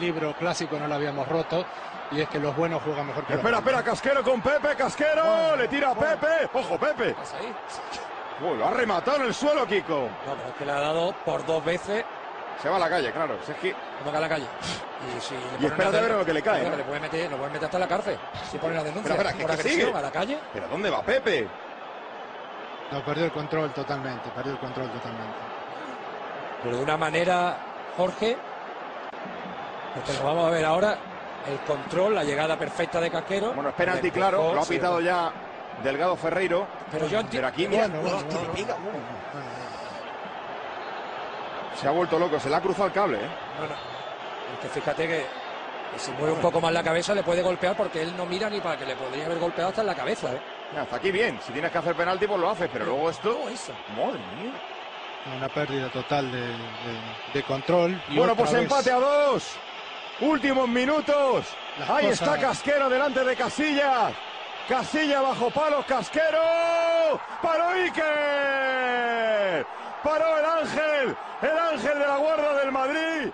libro clásico no lo habíamos roto y es que los buenos juegan mejor que los Espera, espera, Casquero con Pepe, Casquero, Bueno, le tira a bueno. Pepe. Ojo, Pepe. Pasa ahí. Uy, lo ha rematado en el suelo, Kiko. No, pero es que le ha dado por dos veces Se va a la calle, claro. Si es que como que a la calle. Y, si espérate a ver lo que le cae, ¿no? Le puede meter, lo puede meter hasta la cárcel. Si pone la denuncia espera, que- por que agresión sigue. a la calle. ¿Pero dónde va Pepe? No, perdió el control totalmente, perdió el control totalmente. Pero de una manera, Jorge, porque lo vamos a ver ahora, el control, la llegada perfecta de Casquero. Bueno, es penalti, claro. Lo ha sí. pitado ya Delgado Ferreiro. Pero yo Pero aquí, mira, bueno. Se ha vuelto loco, se le ha cruzado el cable, ¿eh? No, no. Es que fíjate que, que si mueve un poco más la cabeza le puede golpear porque él no mira ni para que le podría haber golpeado hasta en la cabeza. ¿eh? Hasta aquí bien. Si tienes que hacer penalti, pues lo haces. Pero luego esto. No, eso. Madre mía. Una pérdida total de, de- de control. y Bueno, pues vez- empate a dos. Últimos minutos. Las Ahí cosas- está Casquero delante de Casillas. Casilla bajo palos, Casquero. Paró Iker. Paró el ángel. El ángel de la guarda del Madrid.